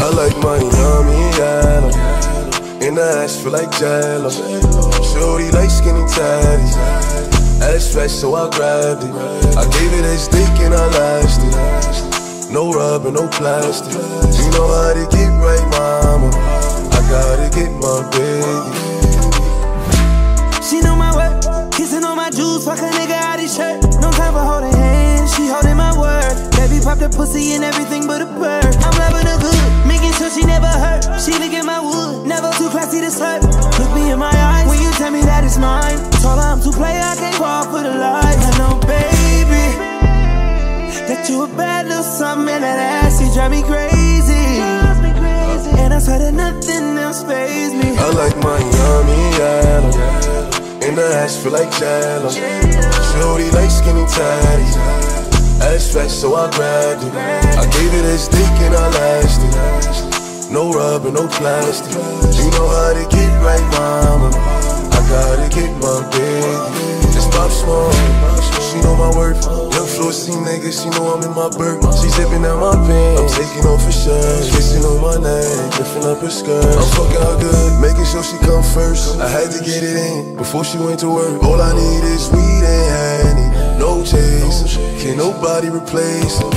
I like my yummy yellow. In the ass feel like jello. Shorty like skinny tatties. Ass fresh, so I grabbed it. I gave it a stick and I lashed it. No rubber, no plastic. You know how to get right, mama. I gotta get my baby. She know my work, kissing on my juice, fuck a nigga out his shirt. No time for holding hands, she holding my word. Baby pop the pussy and everything but a bird. I'm loving her you a bad little something and that ass, you drive me crazy. And I swear that nothing else phase me. I like my yummy yellow. In the ass feel like jello. Shorty like skinny tatties. Ass fresh, so I grabbed it. I gave it a stick and I lashed it. No rubber, no plastic. You know how to get right, mama. I gotta get my baby. Just pop small. My worth. Young floor C nigga, she know I'm in my bird. She zipping out my pants. I'm taking off her shirt. Kissing on my neck, lifting up her skirt. I'm fucking her good, making sure she come first. I had to get it in before she went to work. All I need is weed and honey, no chase. Can nobody replace her.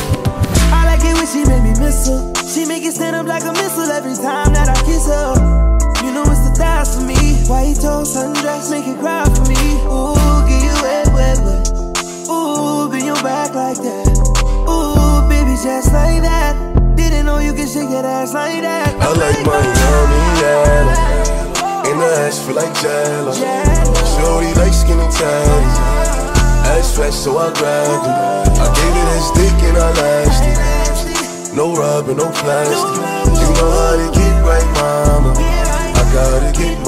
I like it when she make me miss her. She make it stand up like a missile every time that I kiss her. You know it's the thighs for me. White toast, sundress, make it cry for me. Ooh, ass feel like jello. Shorty like skinny tatties. Ass fresh, so I grabbed it. I gave it a stick and I lashed it. No rubber, no plastic. You know how to get right, mama. I gotta get